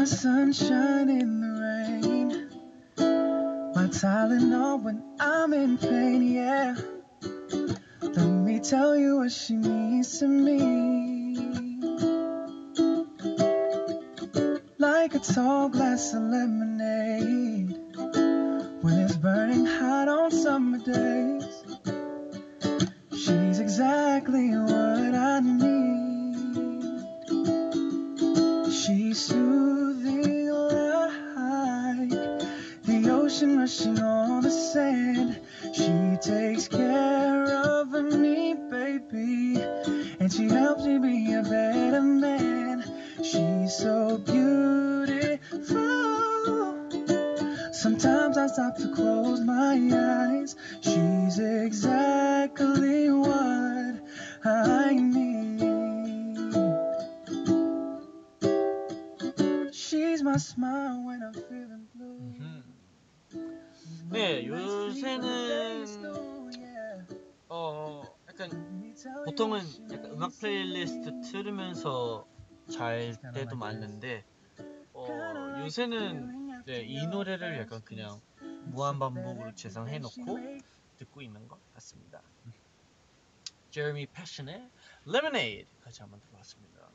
My sunshine in the rain. My Tylenol when I'm in pain, yeah. Let me tell you what she means to me. Like a tall glass of lemonade when it's burning hot on summer days. She's exactly what I need. She's ocean rushing on the sand. She takes care of me, baby, and she helps me be a better man. She's so beautiful. Sometimes I stop to close my eyes. She's exactly what I need. She's my smile when I'm feeling blue. 음흠. 네, 요새는 어 약간 보통은 약간 음악 플레이리스트 틀으면서 잘 때도 많은데 어 요새는 네, 이 노래를 약간 그냥 무한 반복으로 재생해 놓고 듣고 있는 것 같습니다. 제레미 패션의 Lemonade 같이 한번 들어봤습니다.